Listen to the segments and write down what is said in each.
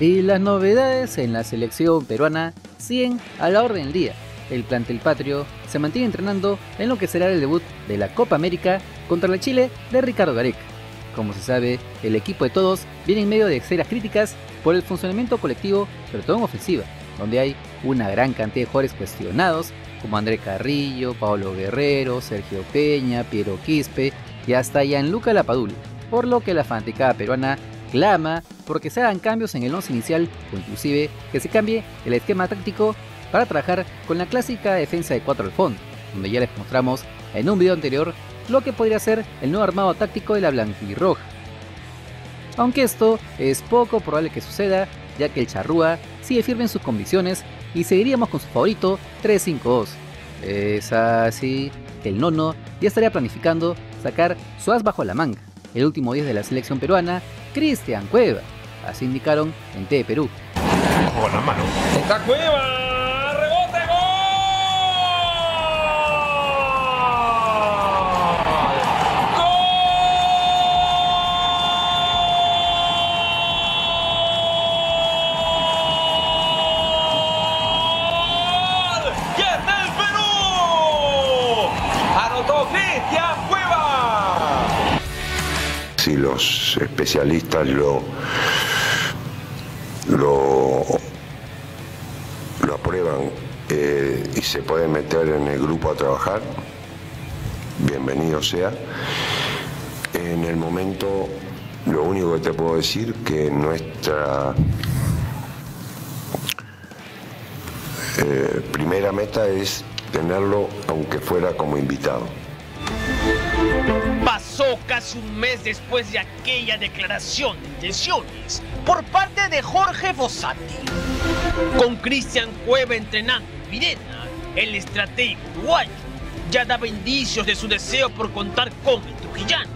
Y las novedades en la selección peruana siguen a la orden del día. El plantel patrio se mantiene entrenando en lo que será el debut de la Copa América contra la Chile de Ricardo Gareca. Como se sabe, el equipo de todos viene en medio de serias críticas por el funcionamiento colectivo, pero todo en ofensiva, donde hay una gran cantidad de jugadores cuestionados, como André Carrillo, Pablo Guerrero, Sergio Peña, Piero Quispe y hasta Gianluca Lapadula, por lo que la fanaticada peruana clama porque se hagan cambios en el once inicial o inclusive que se cambie el esquema táctico para trabajar con la clásica defensa de 4 al fondo, donde ya les mostramos en un video anterior lo que podría ser el nuevo armado táctico de la blanquirroja. Aunque esto es poco probable que suceda, ya que el charrúa sigue firme en sus convicciones y seguiríamos con su favorito 3-5-2. Es así que el nono ya estaría planificando sacar su as bajo la manga, el último 10 de la selección peruana, Cristian Cueva. Así indicaron en T Perú. Con la mano. ¡Está Cueva! Los especialistas lo, lo, lo aprueban eh, y se puede meter en el grupo a trabajar, bienvenido sea. En el momento, lo único que te puedo decir que nuestra eh, primera meta es tenerlo aunque fuera como invitado casi un mes después de aquella declaración de intenciones por parte de Jorge Fossati. Con Cristian Cueva entrenando en Virena, el estratega uruguayo ya daba indicios de su deseo por contar con el trujillano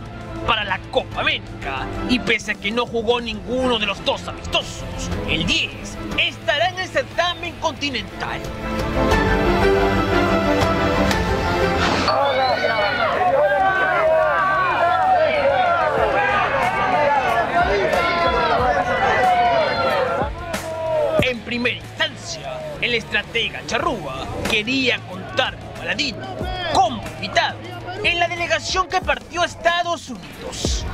para la Copa América y pese a que no jugó ninguno de los dos amistosos, el 10 estará en el certamen continental. El estratega Charrúa quería contar con Aladino como invitado en la delegación que partió a Estados Unidos,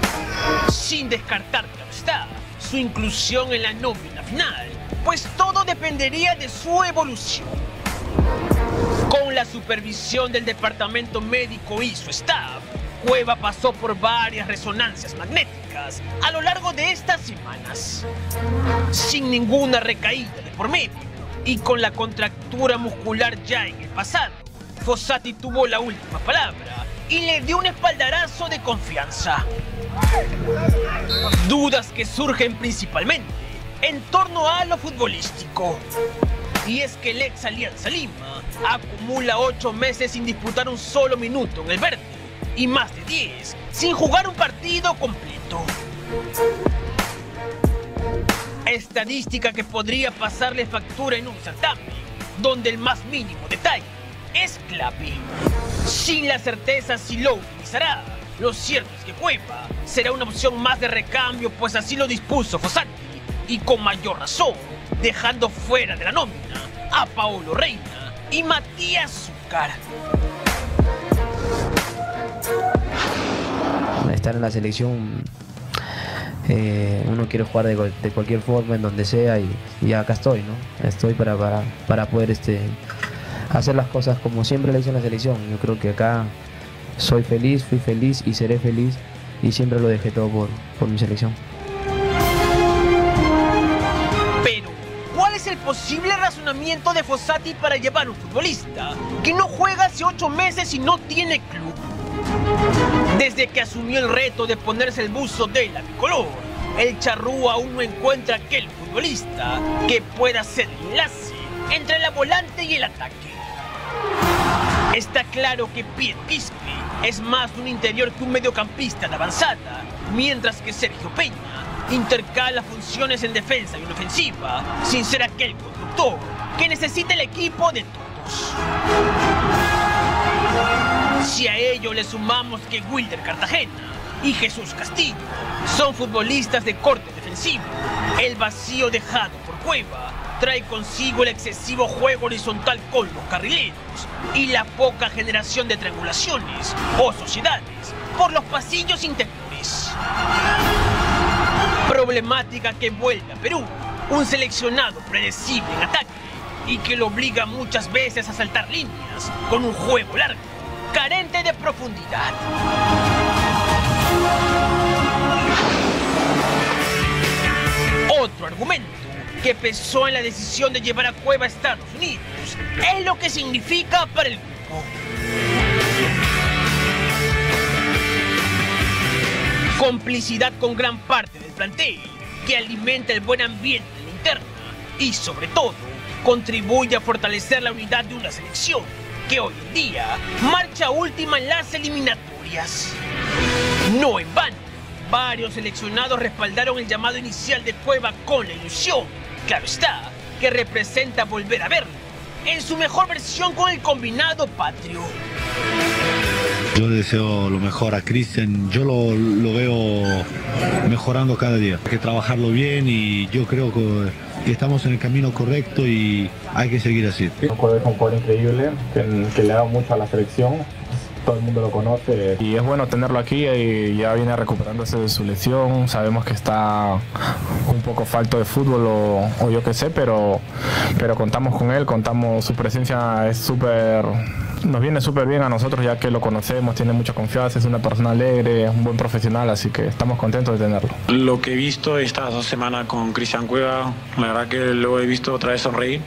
sin descartar, claro está, su inclusión en la nómina final, pues todo dependería de su evolución. Con la supervisión del departamento médico y su staff, Cueva pasó por varias resonancias magnéticas a lo largo de estas semanas, sin ninguna recaída de por medio y con la contractura muscular ya en el pasado. Fossati tuvo la última palabra y le dio un espaldarazo de confianza. Dudas que surgen principalmente en torno a lo futbolístico. Y es que el ex Alianza Lima acumula ocho meses sin disputar un solo minuto en el verde y más de 10 sin jugar un partido completo. Estadística que podría pasarle factura en un certamen, donde el más mínimo detalle es clave. Sin la certeza si lo utilizará, lo cierto es que Cueva será una opción más de recambio, pues así lo dispuso Fossati, y con mayor razón, dejando fuera de la nómina a Paolo Reina y Matías Zúcar. Estar en la selección, eh, uno quiere jugar de, cualquier forma, en donde sea, y, acá estoy, ¿no? Estoy para, para, poder este, hacer las cosas como siempre le hice en la selección. Yo creo que acá soy feliz, fui feliz y seré feliz, y siempre lo dejé todo por, por mi selección. Pero, ¿cuál es el posible razonamiento de Fossati para llevar un futbolista que no juega hace ocho meses y no tiene club? Desde que asumió el reto de ponerse el buzo de la bicolor, el charrúa aún no encuentra aquel futbolista que pueda ser enlace entre la volante y el ataque. Está claro que Pierre Quispe es más un interior que un mediocampista de avanzada, mientras que Sergio Peña intercala funciones en defensa y en ofensiva, sin ser aquel conductor que necesita el equipo de todos. Si a ello le sumamos que Wilder Cartagena y Jesús Castillo son futbolistas de corte defensivo. El vacío dejado por Cueva trae consigo el excesivo juego horizontal con los carrileros y la poca generación de triangulaciones o sociedades por los pasillos interiores. Problemática que envuelve a Perú, un seleccionado predecible en ataque y que lo obliga muchas veces a saltar líneas con un juego largo, carente de profundidad. Otro argumento que pesó en la decisión de llevar a Cueva a Estados Unidos es lo que significa para el grupo. Complicidad con gran parte del plantel que alimenta el buen ambiente en la interna y sobre todo contribuye a fortalecer la unidad de una selección que hoy día marcha última en las eliminatorias. No en vano, varios seleccionados respaldaron el llamado inicial de Cueva con la ilusión, claro está, que representa volver a verlo en su mejor versión con el combinado patrio. Yo le deseo lo mejor a Cristian, yo lo, lo, veo mejorando cada día. Hay que trabajarlo bien y yo creo que, que estamos en el camino correcto y hay que seguir así. Un jugador es un increíble, que le ha dado mucho a la selección, todo el mundo lo conoce. Y es bueno tenerlo aquí y ya viene recuperándose de su lesión. Sabemos que está un poco falto de fútbol o, o yo qué sé, pero, pero contamos con él, contamos, su presencia es súper nos viene súper bien a nosotros ya que lo conocemos, tiene mucha confianza, es una persona alegre, un buen profesional, así que estamos contentos de tenerlo. Lo que he visto estas dos semanas con Cristian Cueva, la verdad que lo he visto otra vez sonreír.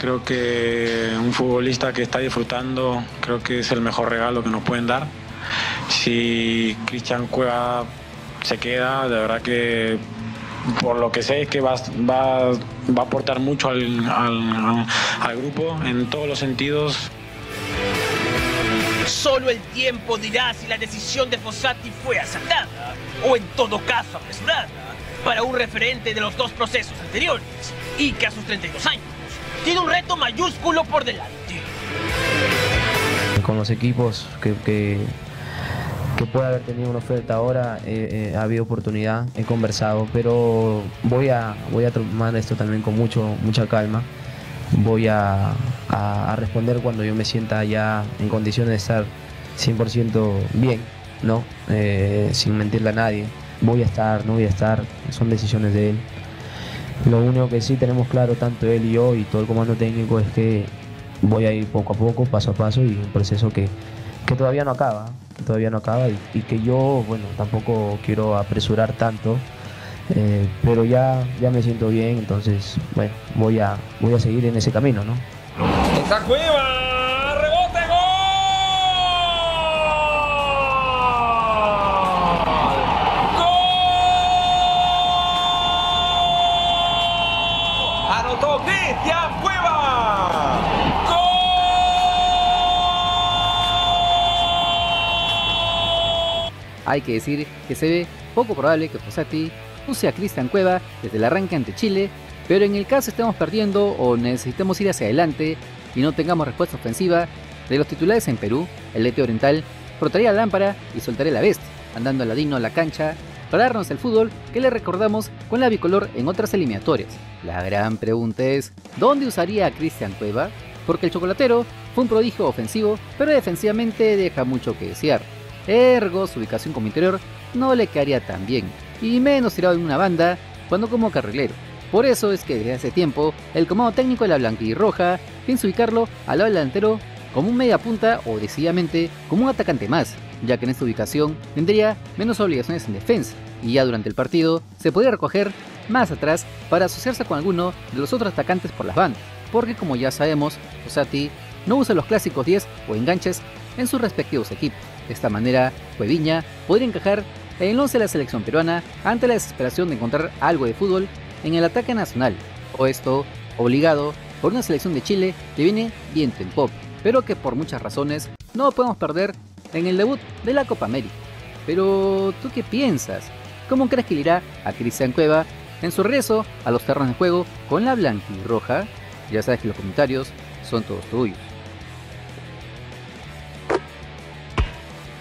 Creo que un futbolista que está disfrutando, creo que es el mejor regalo que nos pueden dar. Si Cristian Cueva se queda, de verdad que por lo que sé es que va, va, va a aportar mucho al, al, grupo en todos los sentidos. Solo el tiempo dirá si la decisión de Fossati fue acertada o en todo caso apresurada para un referente de los dos procesos anteriores y que a sus 32 años tiene un reto mayúsculo por delante. Con los equipos que, que, pueda haber tenido una oferta ahora, eh, eh, ha habido oportunidad, he conversado, pero voy a, voy a tomar esto también con mucho, mucha calma voy a, a, a, responder cuando yo me sienta ya en condiciones de estar 100% bien, ¿no? Eh, sin mentirle a nadie. Voy a estar, no voy a estar, son decisiones de él. Lo único que sí tenemos claro, tanto él y yo y todo el comando técnico, es que voy a ir poco a poco, paso a paso y un proceso que, que todavía no acaba, todavía no acaba y, que yo, bueno, tampoco quiero apresurar tanto. Eh, pero ya, ya me siento bien, entonces, bueno, voy a, voy a seguir en ese camino, ¿no? ¡Esta cueva! Hay que decir que se ve poco probable que Fossati use a Cristian Cueva desde el arranque ante Chile, pero en el caso estemos perdiendo o necesitemos ir hacia adelante y no tengamos respuesta ofensiva, de los titulares en Perú, el Lete Oriental frotaría la lámpara y soltaría la bestia, andando ladino a la cancha para darnos el fútbol que le recordamos con la bicolor en otras eliminatorias. La gran pregunta es, ¿dónde usaría a Cristian Cueva? Porque el chocolatero fue un prodigio ofensivo, pero defensivamente deja mucho que desear. Ergo, su ubicación como interior no le quedaría tan bien, y menos tirado en una banda cuando como carrilero. Por eso es que desde hace tiempo el comando técnico de la blanquirroja piensa ubicarlo al lado delantero como un media punta o decididamente como un atacante más, ya que en esta ubicación tendría menos obligaciones en defensa y ya durante el partido se podría recoger más atrás para asociarse con alguno de los otros atacantes por las bandas, porque como ya sabemos, Osati no usa los clásicos 10 o enganches en sus respectivos equipos. De esta manera, Cueviña podría encajar en el 11 de la selección peruana ante la desesperación de encontrar algo de fútbol en el ataque nacional, o esto obligado por una selección de Chile que viene viento en pop, pero que por muchas razones no podemos perder en el debut de la Copa América. Pero, ¿tú qué piensas? ¿Cómo crees que irá a Cristian Cueva en su regreso a los terrenos de juego con la blanquirroja? Ya sabes que los comentarios son todos tuyos.